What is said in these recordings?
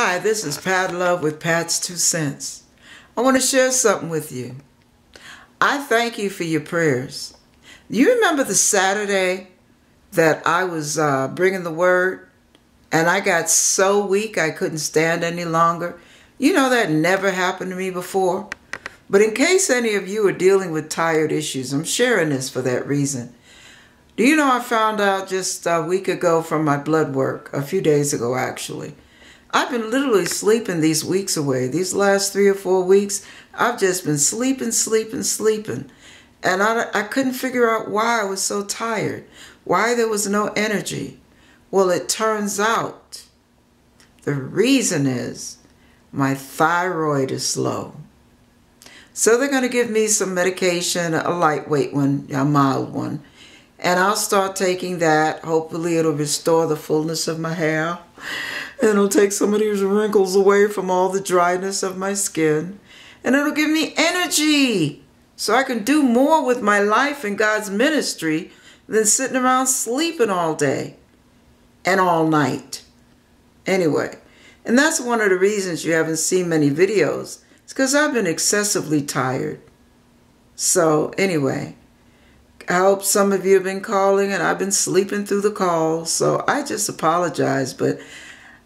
Hi, this is Pat Love with Pat's Two Cents. I want to share something with you. I thank you for your prayers. You remember the Saturday that I was uh, bringing the word and I got so weak I couldn't stand any longer? You know that never happened to me before. But in case any of you are dealing with tired issues, I'm sharing this for that reason. Do you know I found out just a week ago from my blood work, a few days ago actually, I've been literally sleeping these weeks away. These last three or four weeks, I've just been sleeping, sleeping, sleeping. And I, I couldn't figure out why I was so tired, why there was no energy. Well, it turns out the reason is my thyroid is low. So they're going to give me some medication, a lightweight one, a mild one. And I'll start taking that. Hopefully it'll restore the fullness of my hair. And it'll take some of these wrinkles away from all the dryness of my skin. And it'll give me energy so I can do more with my life in God's ministry than sitting around sleeping all day and all night. Anyway, and that's one of the reasons you haven't seen many videos. It's because I've been excessively tired. So, anyway, I hope some of you have been calling and I've been sleeping through the calls. So I just apologize, but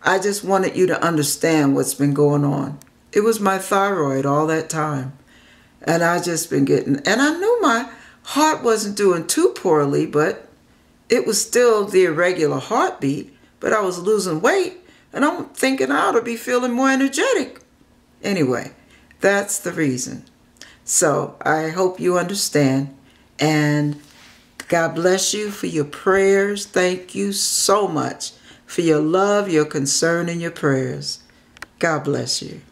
I just wanted you to understand what's been going on. It was my thyroid all that time. And I just been getting, and I knew my heart wasn't doing too poorly, but it was still the irregular heartbeat, but I was losing weight. And I'm thinking I ought to be feeling more energetic. Anyway, that's the reason. So I hope you understand. And God bless you for your prayers. Thank you so much for your love, your concern, and your prayers. God bless you.